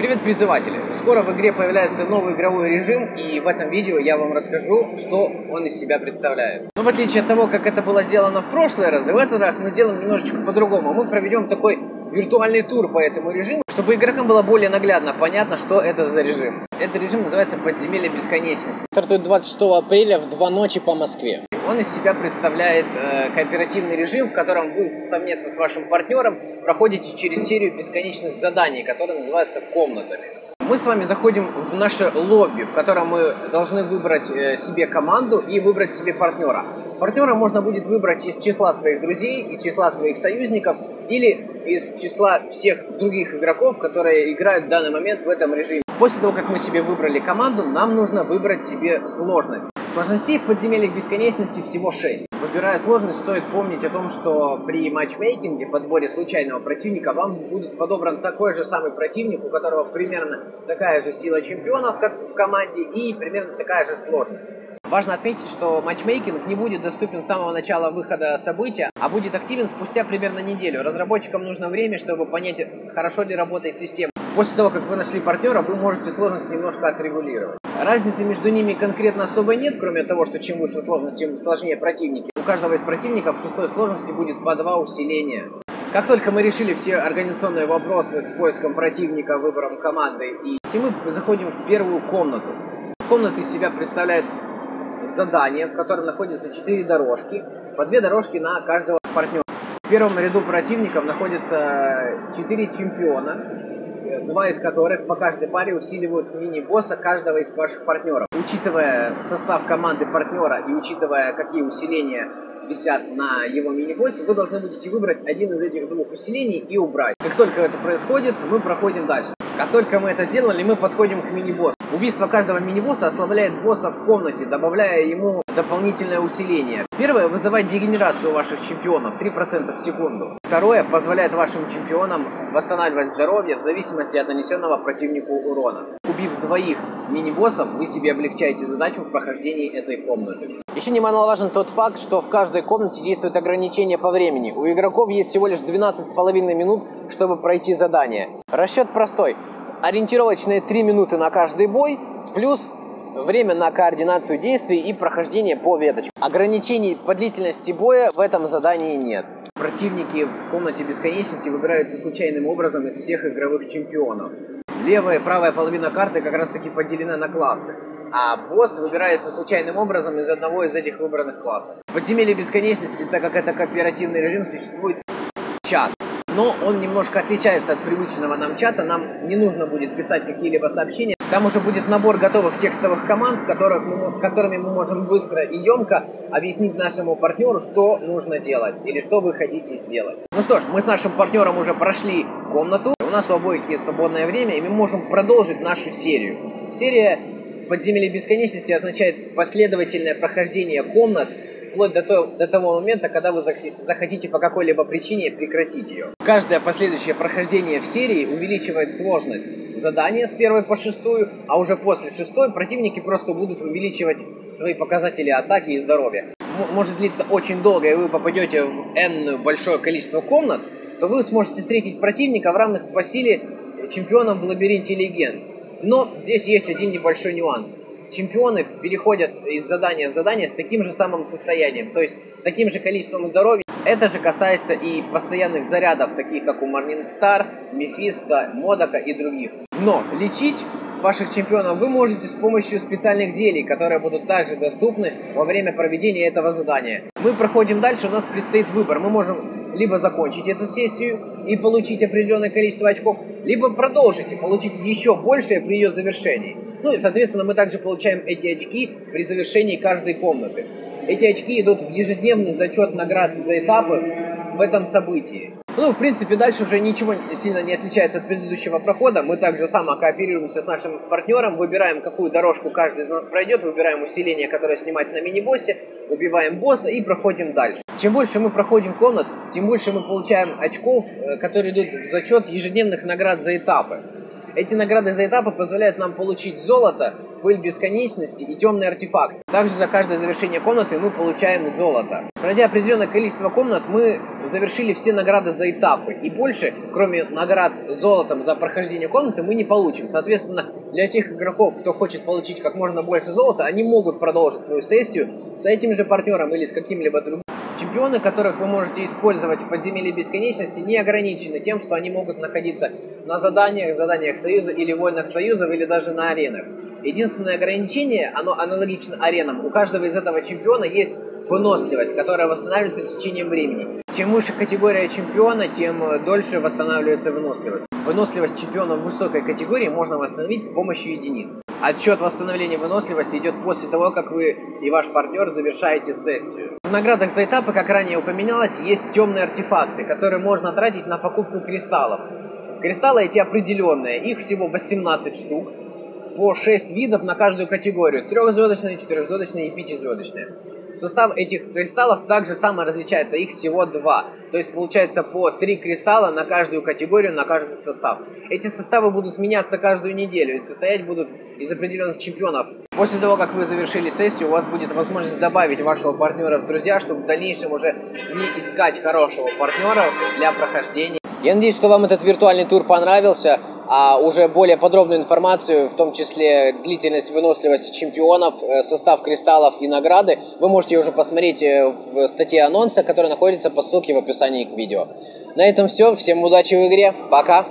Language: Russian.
Привет, призыватели! Скоро в игре появляется новый игровой режим, и в этом видео я вам расскажу, что он из себя представляет. Но в отличие от того, как это было сделано в прошлые разы, в этот раз мы сделаем немножечко по-другому. Мы проведем такой виртуальный тур по этому режиму, чтобы игрокам было более наглядно понятно, что это за режим. Этот режим называется «Подземелье бесконечности». Стартует 26 апреля в 2 ночи по Москве. Он из себя представляет э, кооперативный режим, в котором вы совместно с вашим партнером проходите через серию бесконечных заданий, которые называются комнатами. Мы с вами заходим в наше лобби, в котором мы должны выбрать э, себе команду и выбрать себе партнера. Партнера можно будет выбрать из числа своих друзей, из числа своих союзников или из числа всех других игроков, которые играют в данный момент в этом режиме. После того, как мы себе выбрали команду, нам нужно выбрать себе сложность. Сложностей в подземельях бесконечности всего 6. Выбирая сложность, стоит помнить о том, что при матчмейкинге, подборе случайного противника, вам будет подобран такой же самый противник, у которого примерно такая же сила чемпионов, как в команде, и примерно такая же сложность. Важно отметить, что матчмейкинг не будет доступен с самого начала выхода события, а будет активен спустя примерно неделю. Разработчикам нужно время, чтобы понять, хорошо ли работает система. После того, как вы нашли партнера, вы можете сложность немножко отрегулировать. Разницы между ними конкретно особой нет, кроме того, что чем выше сложность, тем сложнее противники. У каждого из противников в шестой сложности будет по два усиления. Как только мы решили все организационные вопросы с поиском противника, выбором команды, и мы заходим в первую комнату. Комната из себя представляет задание, в котором находятся четыре дорожки, по две дорожки на каждого партнера. В первом ряду противников находятся четыре чемпиона, два из которых по каждой паре усиливают мини-босса каждого из ваших партнеров. Учитывая состав команды партнера и учитывая, какие усиления висят на его мини-боссе, вы должны будете выбрать один из этих двух усилений и убрать. Как только это происходит, мы проходим дальше. Как только мы это сделали, мы подходим к мини-боссу. Убийство каждого мини-босса ослабляет босса в комнате, добавляя ему дополнительное усиление. Первое вызывает дегенерацию ваших чемпионов 3% в секунду. Второе позволяет вашим чемпионам восстанавливать здоровье в зависимости от нанесенного противнику урона. Убив двоих мини-боссов, вы себе облегчаете задачу в прохождении этой комнаты. Еще немаловажен тот факт, что в каждой комнате действует ограничение по времени. У игроков есть всего лишь 12,5 минут, чтобы пройти задание. Расчет простой ориентировочные 3 минуты на каждый бой, плюс время на координацию действий и прохождение по веточкам. Ограничений по длительности боя в этом задании нет. Противники в комнате бесконечности выбираются случайным образом из всех игровых чемпионов. Левая и правая половина карты как раз таки поделена на классы. А босс выбирается случайным образом из одного из этих выбранных классов. В подземелье бесконечности, так как это кооперативный режим, существует чат но он немножко отличается от привычного нам чата. Нам не нужно будет писать какие-либо сообщения. Там уже будет набор готовых текстовых команд, которых мы, которыми мы можем быстро и емко объяснить нашему партнеру, что нужно делать или что вы хотите сделать. Ну что ж, мы с нашим партнером уже прошли комнату. У нас у обоих есть свободное время, и мы можем продолжить нашу серию. Серия «Подземелье бесконечности» означает последовательное прохождение комнат вплоть до, то, до того момента, когда вы захотите по какой-либо причине прекратить ее. Каждое последующее прохождение в серии увеличивает сложность задания с первой по шестую, а уже после шестой противники просто будут увеличивать свои показатели атаки и здоровья. М может длиться очень долго, и вы попадете в n большое количество комнат, то вы сможете встретить противника в равных по силе чемпионам в лабиринте легенд. Но здесь есть один небольшой нюанс – чемпионы переходят из задания в задание с таким же самым состоянием, то есть с таким же количеством здоровья. Это же касается и постоянных зарядов, таких как у Morningstar, Мефисто, Модока и других. Но лечить ваших чемпионов вы можете с помощью специальных зелий, которые будут также доступны во время проведения этого задания. Мы проходим дальше, у нас предстоит выбор. Мы можем либо закончить эту сессию и получить определенное количество очков, либо продолжить и получить еще большее при ее завершении. Ну и, соответственно, мы также получаем эти очки при завершении каждой комнаты. Эти очки идут в ежедневный зачет наград за этапы в этом событии. Ну, в принципе, дальше уже ничего сильно не отличается от предыдущего прохода. Мы также само кооперируемся с нашим партнером, выбираем, какую дорожку каждый из нас пройдет, выбираем усиление, которое снимать на мини-боссе, убиваем босса и проходим дальше. Чем больше мы проходим комнат, тем больше мы получаем очков, э, которые идут в зачет ежедневных наград за этапы. Эти награды за этапы позволяют нам получить золото, пыль бесконечности и темный артефакт. Также за каждое завершение комнаты мы получаем золото. Пройдя определенное количество комнат, мы завершили все награды за этапы. И больше, кроме наград золотом за прохождение комнаты, мы не получим. Соответственно, для тех игроков, кто хочет получить как можно больше золота, они могут продолжить свою сессию с этим же партнером или с каким-либо другим. Чемпионы, которых вы можете использовать в подземелье бесконечности, не ограничены тем, что они могут находиться на заданиях, заданиях Союза или войнах Союзов, или даже на аренах. Единственное ограничение, оно аналогично аренам. У каждого из этого чемпиона есть выносливость, которая восстанавливается с течением времени. Чем выше категория чемпиона, тем дольше восстанавливается выносливость. Выносливость чемпиона в высокой категории можно восстановить с помощью единиц. Отсчет восстановления выносливости идет после того, как вы и ваш партнер завершаете сессию. В наградах за этапы, как ранее упоминалось, есть темные артефакты, которые можно тратить на покупку кристаллов. Кристаллы эти определенные, их всего 18 штук, по 6 видов на каждую категорию. Трехзвездочные, четырехзвездочные и пятизвездочные. Состав этих кристаллов также само различается, их всего два. То есть получается по три кристалла на каждую категорию, на каждый состав. Эти составы будут меняться каждую неделю и состоять будут из определенных чемпионов. После того, как вы завершили сессию, у вас будет возможность добавить вашего партнера в друзья, чтобы в дальнейшем уже не искать хорошего партнера для прохождения. Я надеюсь, что вам этот виртуальный тур понравился а уже более подробную информацию, в том числе длительность выносливости чемпионов, э, состав кристаллов и награды, вы можете уже посмотреть э, в статье анонса, которая находится по ссылке в описании к видео. На этом все. Всем удачи в игре. Пока!